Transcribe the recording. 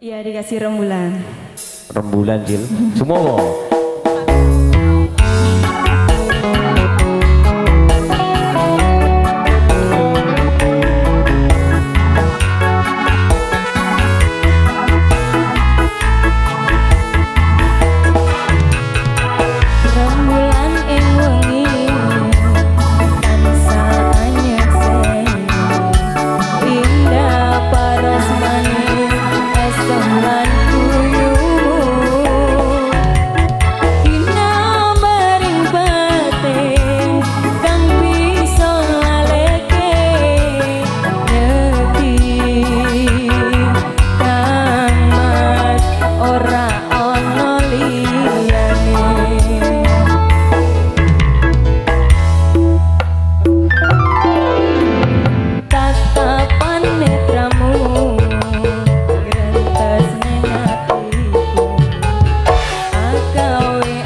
Iya dikasih rembulan. Rembulan Cil. Semua going